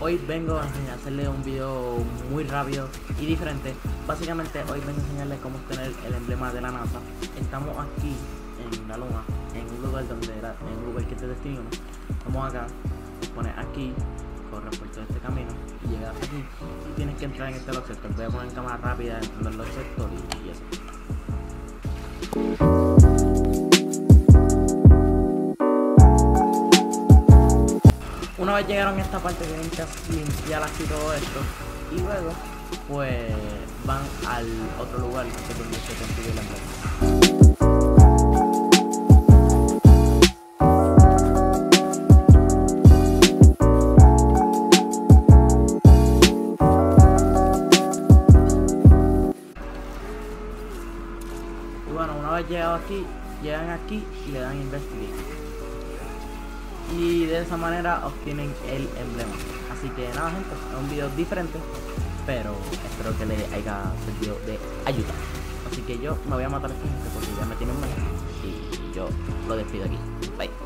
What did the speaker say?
hoy vengo a enseñarles un video muy rápido y diferente. Básicamente hoy vengo a enseñarles cómo obtener el emblema de la NASA. Estamos aquí en la luna, en un lugar donde era, en un lugar que te destino. Estamos acá, pones aquí, corres por todo este camino y llegas aquí y tienes que entrar en este lock sector. Voy a poner cámara rápida dentro del lock sector y, Una vez llegaron a esta parte tienen que limpiar aquí todo esto y luego pues van al otro lugar que es donde se consigue la emblema. Y bueno, una vez llegado aquí, llegan aquí y le dan investigate. Y de esa manera obtienen el emblema. Así que nada gente, es un video diferente, pero espero que les haya servido de ayuda. Así que yo me voy a matar a esta gente porque ya me tienen mal y yo lo despido aquí. Bye.